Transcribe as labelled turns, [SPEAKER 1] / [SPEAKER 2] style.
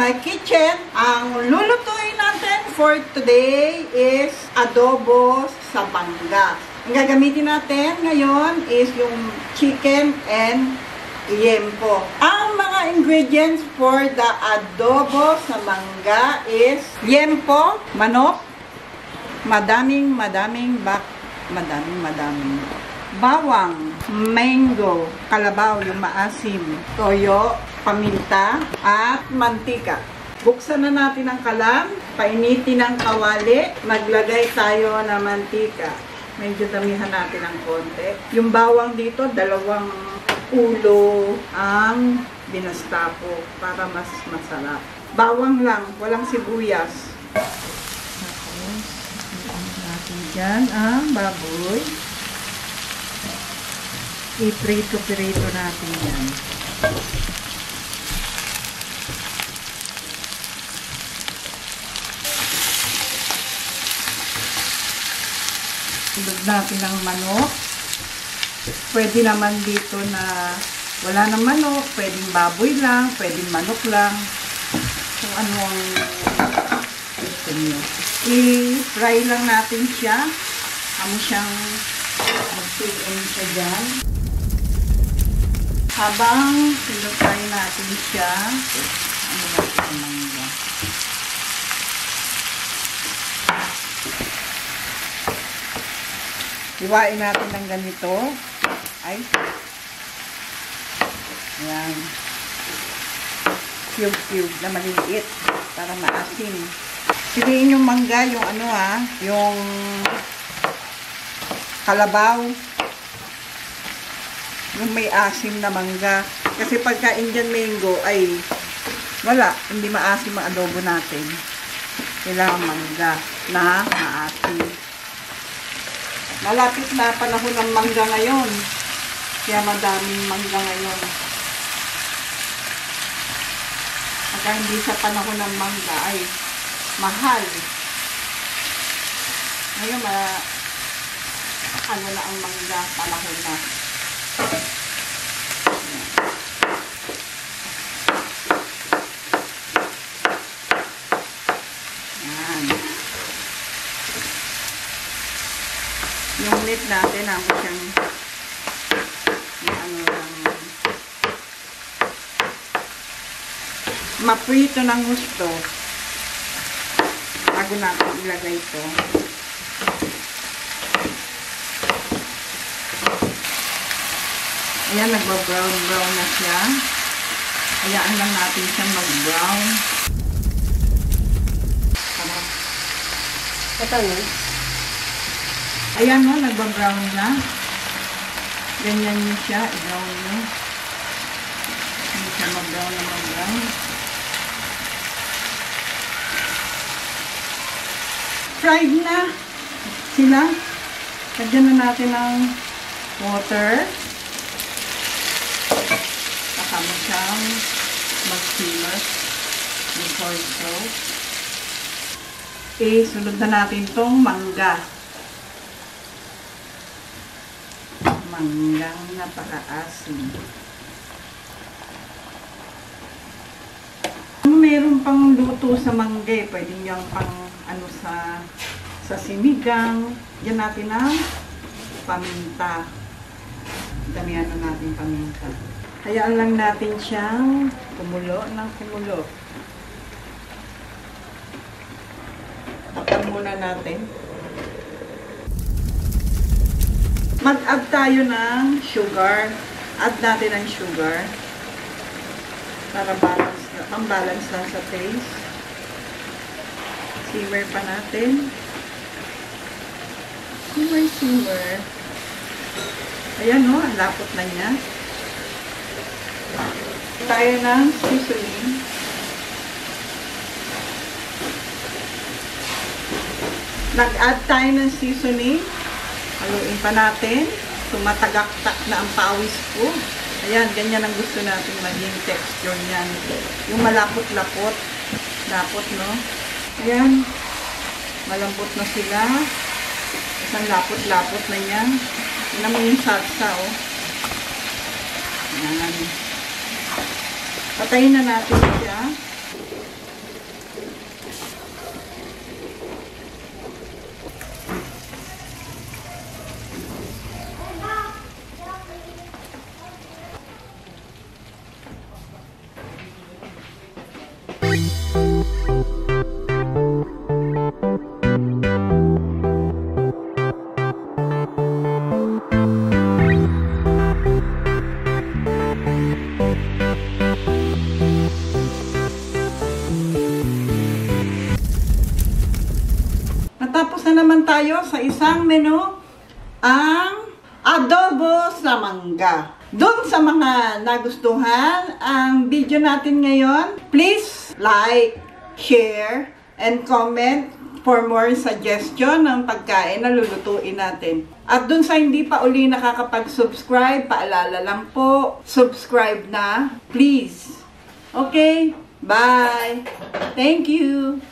[SPEAKER 1] my kitchen. Ang lulutuin natin for today is adobo sa bangga. Ang gagamitin natin ngayon is yung chicken and yempo. Ang mga ingredients for the adobo sa mangga is yempo, manok, madaming madaming bak, madaming madaming bawang, mango, kalabaw, yung maasim, toyo, paminta, at mantika. Buksan na natin ang kalam, painitin ang kawali, maglagay tayo ng mantika. Medyo damihan natin ng konti. Yung bawang dito, dalawang ulo ang binastapo para mas masarap. Bawang lang, walang sibuyas. Tapos, ano natin dyan ang baboy. I-prito-prito natin yan. Tulog natin ang manok. Pwede naman dito na wala ng manok, pwedeng baboy lang, pwedeng manok lang. Kung ano ang gusto niyo. I-fry lang natin siya. Kamo siyang mag-fill siya dyan. Habang sinutay natin siya, ano ba ito mangga? Iwain natin ng ganito. Ay. Ayan. Cube-cube na maliliit para maasim. Piliin yung mangga, yung ano ah, yung kalabaw. Yung may asim na mangga. Kasi pagka Indian mango ay wala, hindi maasim ang adobo natin. Kailangan mangga na maasim. Malapit na panahon ng mangga ngayon. Kaya madaming mangga ngayon. Pagka hindi sa panahon ng mangga ay mahal. Ngayon, ma ano na ang mangga panahon na. Yan. Yung meat natin, ako siyang yung ano lang maprito ng gusto bago natin ilagay ito. Ayan, nagba-brown-brown na siya. Hayaan lang natin siyang mag-brown.
[SPEAKER 2] Katalo.
[SPEAKER 1] Ayan no, nagba-brown na. Ganyan nyo siya, i-brown nyo. Hindi siya mag-brown na mag-brown. Fried na sila. Lagyan na natin ng water. Mo siyang mag-simmer before ito. Okay, sunod na natin tong mangga. Manggang napaka-asim. Meron pang luto sa mangga eh. Pwede niyang pang ano sa sa sinigang. Yan natin ang paminta. Damihan na natin paminta. Hayaan lang natin siyang kumulo ng kumulo. Takpan muna natin. Mag-add tayo ng sugar. Add natin ang sugar. Para balance, ang balance lang sa taste. Simmer pa natin. Simmer, simmer. Ayan o, ang lapot na niya. Tayo ng seasoning. Nag-add tayo ng seasoning. Haluin pa natin. Tumatagaktak na ang pawis ko. Ayan, ganyan ang gusto natin maging texture niyan. Yung malapot-lapot. Lapot, no? Ayan. Malambot na sila. Isang lapot-lapot na yan. Yan naman yung salsa, oh. Ayan. Patayin na natin siya. Tayo sa isang menu, ang adobo sa mangga. Doon sa mga nagustuhan ang video natin ngayon, please like, share, and comment for more suggestion ng pagkain na lulutuin natin. At dun sa hindi pa uli nakakapag-subscribe, paalala lang po, subscribe na, please. Okay, bye. Thank you.